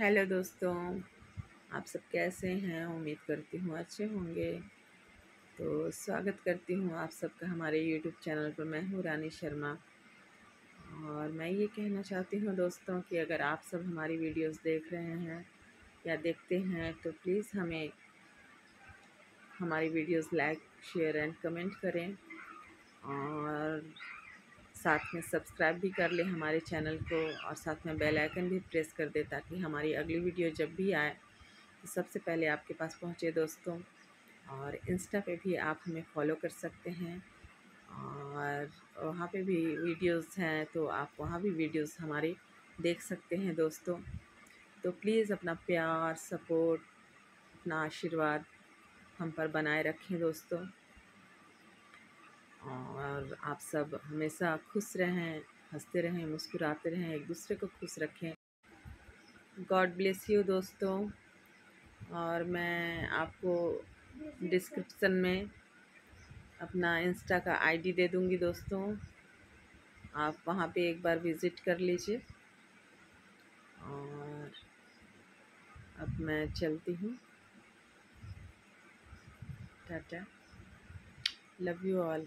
Hello दोस्तों, आप सब कैसे हैं? उम्मीद करती हूँ अच्छे होंगे। तो स्वागत करती हूँ आप सबका हमारे यूट्यूब चैनल पर। मैं हूँ रानी शर्मा। और मैं ये कहना चाहती हूँ दोस्तों कि अगर आप सब हमारी वीडियोस देख रहे हैं या देखते हैं तो प्लीज़ हमें हमारी videos like, share and comment करें। और साथ में सब्सक्राइब भी कर ले हमारे चैनल को और साथ में बेल आइकन भी प्रेस कर दे ताकि हमारी अगली वीडियो जब भी आए तो सबसे पहले आपके पास पहुँचे दोस्तों। और इंस्टा पे भी आप हमें फॉलो कर सकते हैं। और वहाँ पे भी वीडियोस हैं तो आप वहाँ भी वीडियोस हमारे देख सकते हैं दोस्तों। तो प्लीज़ अपना प्यार, सपोर्ट, अपना आशीर्वाद हम पर बनाए रखें दोस्तों। और आप सब हमेशा खुश रहें, हँसते रहें, मुस्कुराते रहें, एक दूसरे को खुश रखें। गॉड ब्लेस यू दोस्तों। और मैं आपको डिस्क्रिप्सन में अपना इंस्टा का आईडी दे दूँगी दोस्तों। आप वहाँ पे एक बार विज़िट कर लीजिए। और अब मैं चलती हूँ। टाटा। Love you all.